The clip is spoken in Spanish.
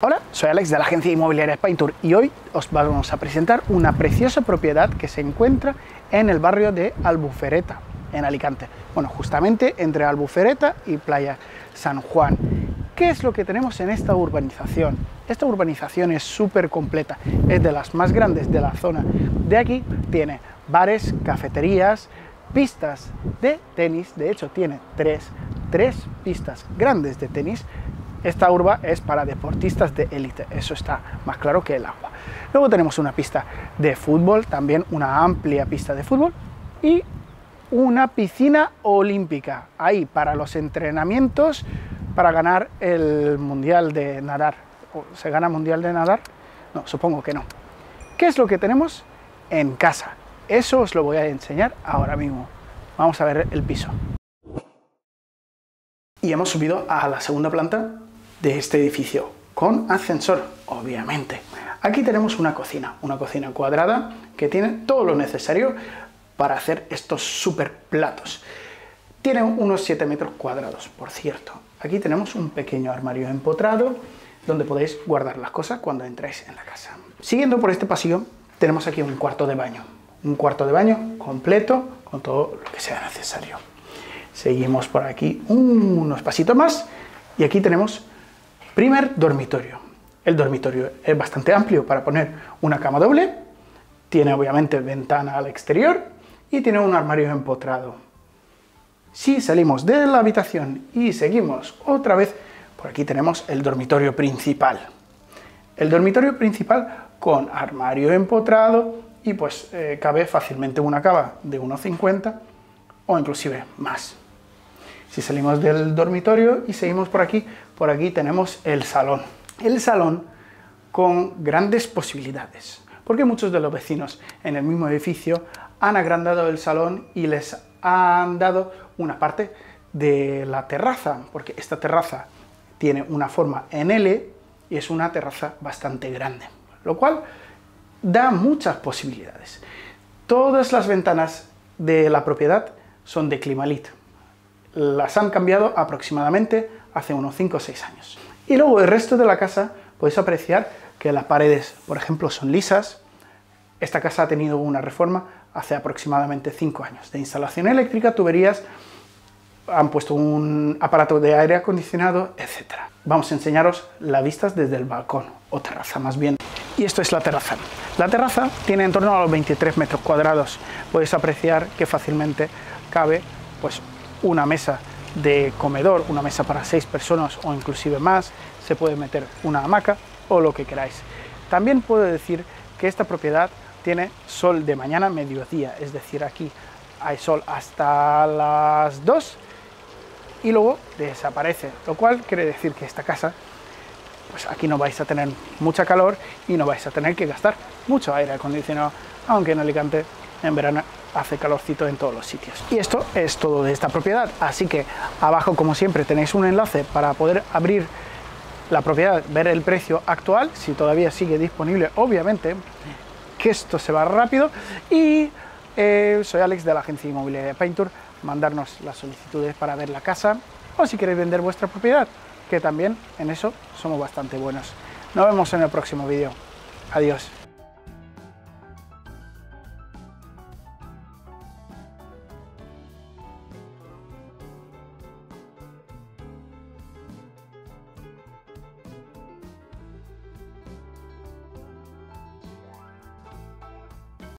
Hola, soy Alex de la agencia inmobiliaria Spaintour y hoy os vamos a presentar una preciosa propiedad que se encuentra en el barrio de Albufereta, en Alicante. Bueno, justamente entre Albufereta y Playa San Juan. ¿Qué es lo que tenemos en esta urbanización? Esta urbanización es súper completa, es de las más grandes de la zona. De aquí tiene bares, cafeterías, pistas de tenis, de hecho tiene tres, tres pistas grandes de tenis esta urba es para deportistas de élite, eso está más claro que el agua. Luego tenemos una pista de fútbol, también una amplia pista de fútbol y una piscina olímpica, ahí para los entrenamientos para ganar el mundial de nadar. ¿Se gana mundial de nadar? No, supongo que no. ¿Qué es lo que tenemos en casa? Eso os lo voy a enseñar ahora mismo. Vamos a ver el piso. Y hemos subido a la segunda planta de este edificio, con ascensor, obviamente. Aquí tenemos una cocina, una cocina cuadrada que tiene todo lo necesario para hacer estos super platos. Tiene unos 7 metros cuadrados, por cierto. Aquí tenemos un pequeño armario empotrado donde podéis guardar las cosas cuando entréis en la casa. Siguiendo por este pasillo, tenemos aquí un cuarto de baño. Un cuarto de baño completo con todo lo que sea necesario. Seguimos por aquí unos pasitos más y aquí tenemos Primer dormitorio. El dormitorio es bastante amplio para poner una cama doble, tiene obviamente ventana al exterior y tiene un armario empotrado. Si salimos de la habitación y seguimos otra vez, por aquí tenemos el dormitorio principal. El dormitorio principal con armario empotrado y pues eh, cabe fácilmente una cama de 1,50 o inclusive más. Si salimos del dormitorio y seguimos por aquí, por aquí tenemos el salón. El salón con grandes posibilidades, porque muchos de los vecinos en el mismo edificio han agrandado el salón y les han dado una parte de la terraza, porque esta terraza tiene una forma en L y es una terraza bastante grande, lo cual da muchas posibilidades. Todas las ventanas de la propiedad son de Climalit, las han cambiado aproximadamente hace unos 5 o 6 años. Y luego el resto de la casa podéis apreciar que las paredes, por ejemplo, son lisas. Esta casa ha tenido una reforma hace aproximadamente 5 años. De instalación eléctrica, tuberías, han puesto un aparato de aire acondicionado, etc. Vamos a enseñaros las vistas desde el balcón, o terraza más bien. Y esto es la terraza. La terraza tiene en torno a los 23 metros cuadrados. Podéis apreciar que fácilmente cabe pues, una mesa de comedor, una mesa para seis personas o inclusive más, se puede meter una hamaca o lo que queráis. También puedo decir que esta propiedad tiene sol de mañana mediodía, es decir, aquí hay sol hasta las 2 y luego desaparece, lo cual quiere decir que esta casa, pues aquí no vais a tener mucha calor y no vais a tener que gastar mucho aire acondicionado, aunque en Alicante en verano hace calorcito en todos los sitios. Y esto es todo de esta propiedad, así que abajo como siempre tenéis un enlace para poder abrir la propiedad, ver el precio actual, si todavía sigue disponible, obviamente, que esto se va rápido. Y eh, soy Alex de la agencia inmobiliaria Paintur, mandarnos las solicitudes para ver la casa o si queréis vender vuestra propiedad, que también en eso somos bastante buenos. Nos vemos en el próximo vídeo. Adiós.